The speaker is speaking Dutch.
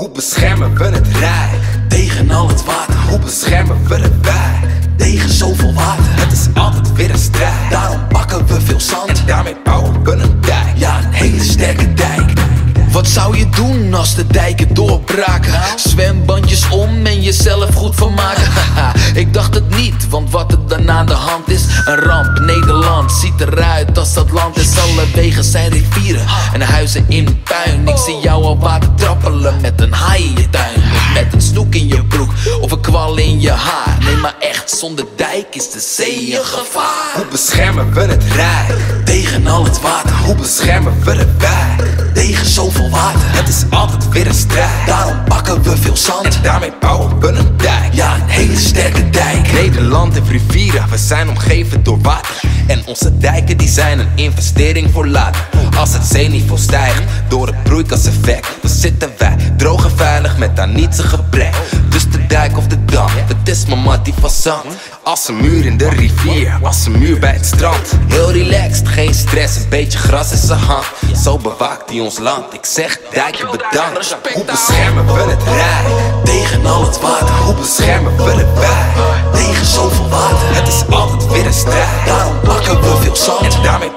Hoe beschermen we het rijk? Tegen al het water, Hoe beschermen we het bij? tegen zoveel water. Het is altijd weer een strijd. Daarom pakken we veel zand. Daarmee bouwen we een dijk. Ja, een hele sterke dijk. Wat zou je doen als de dijken doorbraken? Zwembandjes om en jezelf goed vermaken. Ik dacht het niet, want wat er dan aan de hand is Een ramp, Nederland ziet eruit als dat land is Alle wegen zijn rivieren en huizen in puin Ik zie jou al water trappelen met haar Nee maar echt, zonder dijk is de zee een gevaar Hoe beschermen we het rijk? Tegen al het water, Hoe beschermen we het bij? tegen zoveel water Het is altijd weer een strijd. Daarom pakken we veel zand Daarmee bouwen we een dijk. Ja, een hele sterke dijk Nederland heeft rivieren, we zijn omgeven door water. En onze dijken die zijn een investering voor later. Als het zeeniveau stijgt door het broeikaseffect, dan zitten wij droog en veilig met daar niets een gebrek. Dus de is mijn mattie van. Als een muur in de rivier, als een muur bij het strand. Heel relaxed, geen stress, een beetje gras in zijn hand. Zo bewaakt hij ons land. Ik zeg dijken bedankt. Hoe beschermen we het rijk? Tegen al het water Hoe beschermen we het bij? Tegen zoveel water Het is altijd weer een strijd. Daarom pakken we veel zand En daarmee